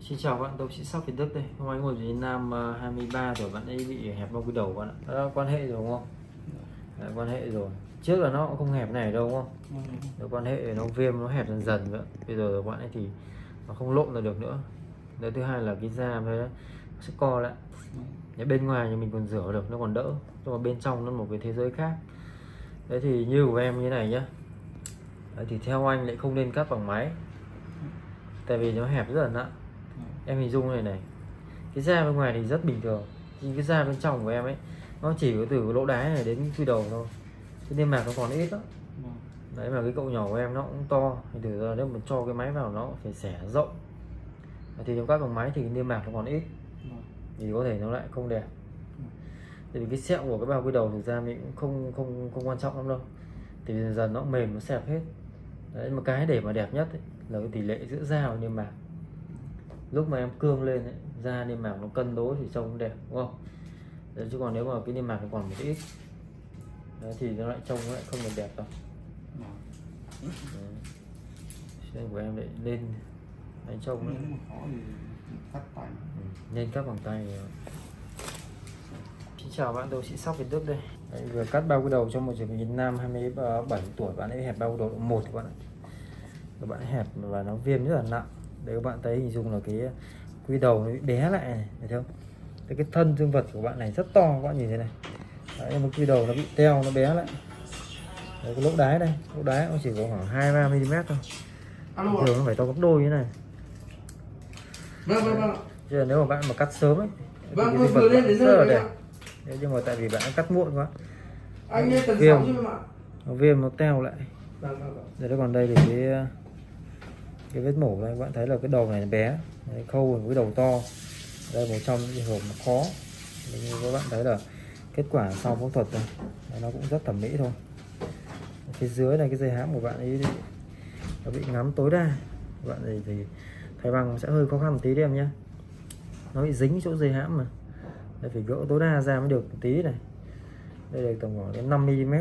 Xin chào bạn, tôi sĩ Sóc Việt Đức đây. Hôm nay ngồi dưới Nam ờ, 23 rồi bạn ấy bị hẹp bao quy đầu bạn ạ. Đó quan hệ rồi đúng không? Đấy, quan hệ rồi. Trước là nó cũng không hẹp này đâu đúng không? Nó quan hệ nó viêm nó hẹp dần dần vậy. Bây giờ bạn ấy thì nó không lộn ra được nữa. Đấy, thứ hai là cái da với nó sẽ co lại. Đấy, bên ngoài thì mình còn rửa được nó còn đỡ. Nhưng mà bên trong nó một cái thế giới khác. Đấy thì như của em như này nhá. Đấy, thì theo anh lại không nên cắt bằng máy. Tại vì nó hẹp rất là nặng em hình dung này này. Cái da bên ngoài thì rất bình thường nhưng cái da bên trong của em ấy nó chỉ có từ lỗ đái này đến quy đầu thôi. Cái niêm mạc nó còn ít đó đấy mà cái cậu nhỏ của em nó cũng to. Thì thử ra nếu mà cho cái máy vào nó phải xẻ rộng. Thì trong các bằng máy thì niêm mạc nó còn ít. Thì có thể nó lại không đẹp. Tại vì cái sẹo của cái bao quy đầu thực ra mình cũng không không không quan trọng lắm đâu. Thì dần dần nó mềm nó xẹp hết. Đấy mà cái để mà đẹp nhất ấy, là cái tỷ lệ giữa da và niêm mạc lúc mà em cương lên ấy, da niêm mạc nó cân đối thì trông đẹp đúng không? Đấy, chứ còn nếu mà cái niêm mạc nó còn một ít. Đấy, thì nó lại trông lại không được đẹp đâu. Đấy. Của em lại lên đánh trông tay. Ừ, nên cắt bằng tay. Xin chào bạn, tôi sĩ Sóc Việt Đức đây. Đấy, Vừa cắt bao cái đầu cho một trường miền Nam 27 tuổi Bạn ấy hẹp bao đầu độ 1 các bạn ạ. Các bạn ấy hẹp và nó viêm rất là nặng Đấy các bạn thấy hình dung là cái quy đầu nó bị bé lại này Thấy không? Cái, cái thân dương vật của bạn này rất to các bạn nhìn thấy này. Đấy, nhưng mà quy đầu nó bị teo, nó bé lại. Đấy, cái lỗ đái đây Lỗ đái nó chỉ có khoảng 2-3mm thôi. Alo ạ. Thường nó phải to gấp đôi như này. Vâng vâng vâng Chứ là nếu mà bạn mà cắt sớm ấy thì vâng cái vâng dương vật bạn đến rất là đẹp. Thế nhưng mà tại vì bạn cắt muộn quá. Anh Viêm. nó viêm nó teo lại. Vâng vâng vâng. Rồi đấy còn đây thì cái cái vết mổ đây bạn thấy là cái đầu này bé đấy, khâu với cái đầu to. Đây một trong những trường hợp mà khó. Đấy, như các bạn thấy là kết quả sau phẫu thuật này đấy, nó cũng rất thẩm mỹ thôi. Phía dưới này cái dây hãm của bạn ấy nó bị ngắm tối đa. Bạn thì thì thay bằng sẽ hơi khó khăn một tí đấy em nhé. Nó bị dính chỗ dây hãm mà. Đây phải gỡ tối đa ra mới được một tí này. Đây là tầm khoảng đến 5 mm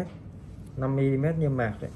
5 mm như mạc đấy.